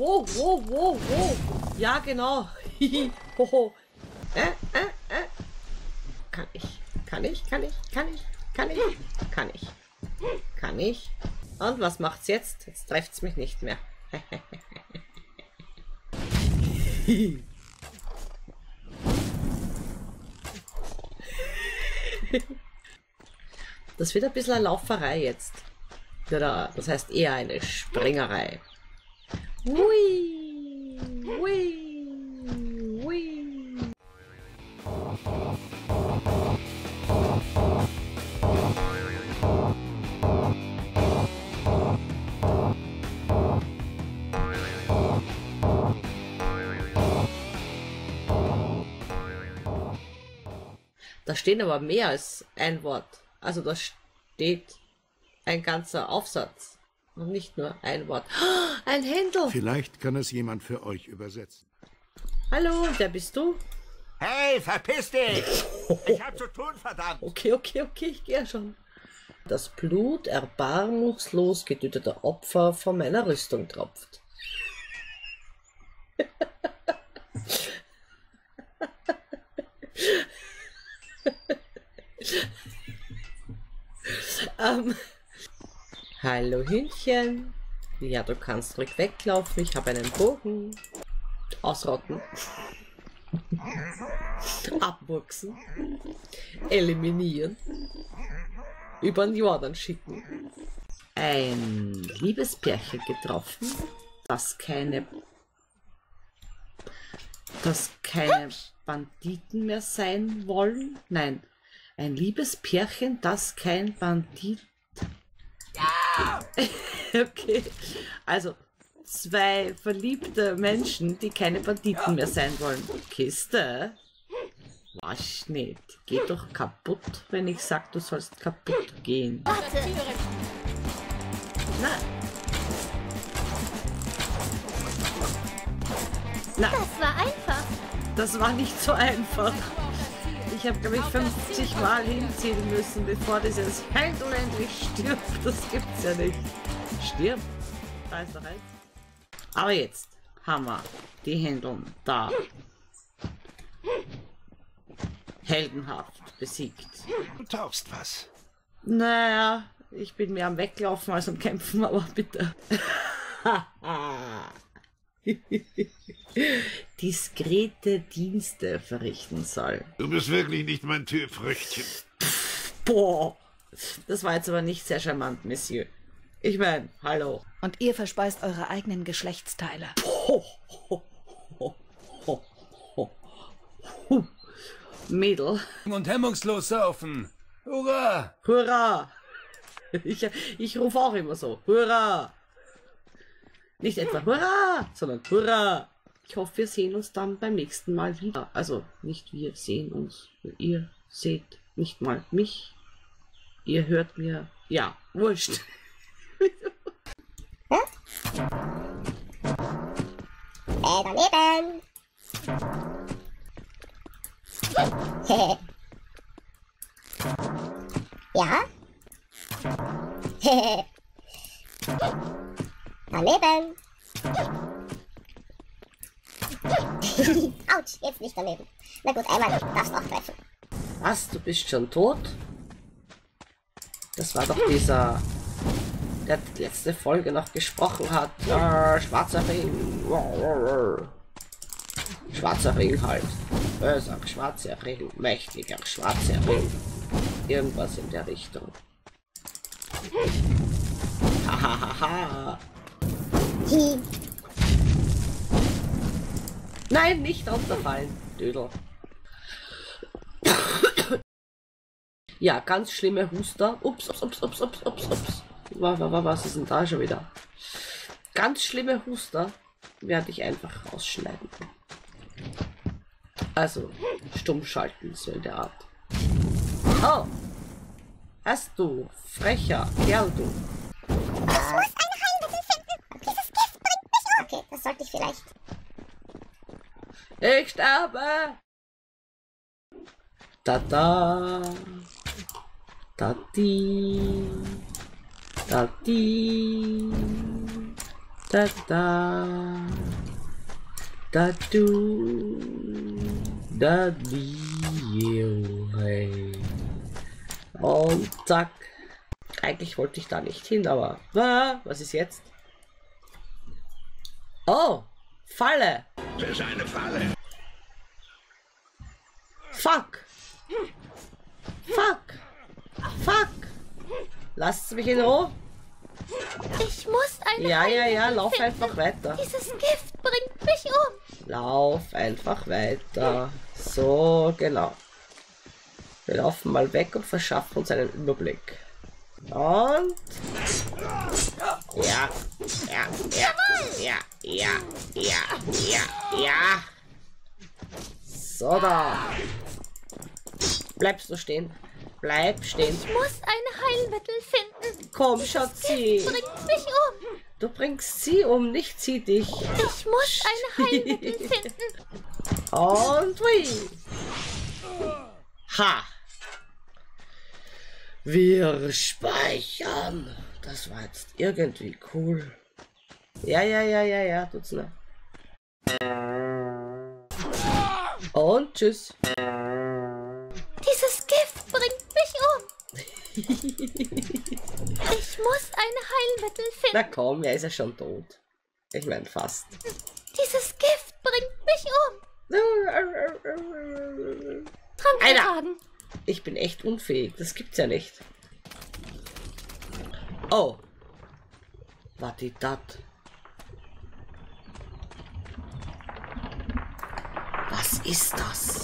wo, wo, wo, wo? Ja, genau. Hoho. Äh, äh, äh. Kann ich, kann ich, kann ich, kann ich, kann ich, kann ich, kann ich. Und was macht's jetzt? Jetzt trefft's mich nicht mehr. Das wird ein bisschen eine Lauferei jetzt. Das heißt eher eine Springerei. Hui, hui. Da stehen aber mehr als ein Wort. Also da steht ein ganzer Aufsatz und nicht nur ein Wort. Ein Händel! Vielleicht kann es jemand für euch übersetzen. Hallo, wer bist du? Hey, verpiss dich! Ich hab zu tun, verdammt! Okay, okay, okay, ich gehe schon. Das Blut erbarmungslos getöteter Opfer von meiner Rüstung tropft. ähm, hallo Hündchen. Ja, du kannst ruhig weglaufen. Ich habe einen Bogen. Ausrotten. Abwuchsen. Eliminieren. Über den Jordan schicken. Ein Liebespärchen getroffen, das keine das keine Banditen mehr sein wollen. Nein, ein Liebespärchen, das kein Bandit. Okay, also zwei verliebte Menschen, die keine Banditen mehr sein wollen. Kiste? Was nicht. Geh doch kaputt, wenn ich sag, du sollst kaputt gehen. Nein. Na, Das war einfach. das war nicht so einfach. Ich habe, glaube ich, 50 Mal hinziehen müssen, bevor dieses Händel endlich stirbt. Das gibt's ja nicht. Stirbt? Da ist doch eins. Aber jetzt haben wir die Händeln da. Heldenhaft besiegt. Du taufst was. Naja, ich bin mehr am Weglaufen als am Kämpfen, aber bitte. Diskrete Dienste verrichten soll. Du bist wirklich nicht mein Typ, Früchtchen. Boah, das war jetzt aber nicht sehr charmant, Monsieur. Ich meine, hallo. Und ihr verspeist eure eigenen Geschlechtsteile. Ho, ho, ho, ho, ho, ho. Mädel, und hemmungslos saufen. Hurra! hurra! Ich, ich rufe auch immer so, hurra! Nicht etwa hurra, sondern hurra! Ich hoffe, wir sehen uns dann beim nächsten Mal wieder. Also nicht wir sehen uns, ihr seht nicht mal mich. Ihr hört mir, ja, wurscht. Äh, daneben. ja? daneben. Autsch, jetzt nicht daneben. Na gut, einmal darfst du auch treffen. Was, du bist schon tot? Das war doch dieser, der die letzte Folge noch gesprochen hat. Äh, schwarzer Ring. Schwarzer Ring halt. Böser, schwarzer Ring. Mächtiger, schwarzer Ring. Irgendwas in der Richtung. Hahaha. Nein, nicht runterfallen, Dödel. Ja, ganz schlimme Huster. Ups, ups, ups, ups, ups, ups, ups. Wa- wa- wa- Was ist denn da schon wieder? Ganz schlimme Huster werde ich einfach rausschneiden. Also, stumm schalten, so in der Art. Oh! Hast du, frecher Kerl, du. Ich muss ein das sollte ich vielleicht. Ich sterbe! Da da. Da di. Da di. Da da. Da du. Da die. Hey. Und zack. Eigentlich wollte ich da nicht hin, aber. Was ist jetzt? Oh! Falle! Das ist eine Falle. Fuck! Fuck! Fuck! Lasst mich in Ruhe! Ich muss eine Ja, ja, ja, lauf finden. einfach weiter. Dieses Gift bringt mich um. Lauf einfach weiter. So, genau. Wir laufen mal weg und verschaffen uns einen Überblick. Und. Ja, ja, ja, ja, ja, ja, ja, ja. So da. Bleibst du stehen. Bleib stehen. Ich muss ein Heilmittel finden. Komm, Schatzi. Bringt mich um. Du bringst sie um, nicht sie dich. Ich muss ein Heilmittel finden. Und wie? Ha! Wir speichern. Das war jetzt irgendwie cool. Ja, ja, ja, ja, ja, tut's nicht. Und tschüss. Dieses Gift bringt mich um. Ich muss ein Heilmittel Na finden. komm, er ist ja schon tot. Ich mein fast. Dieses Gift bringt mich um. Trank Alter. tragen. Ich bin echt unfähig. Das gibt's ja nicht. Oh. Was ist das? Was ist das?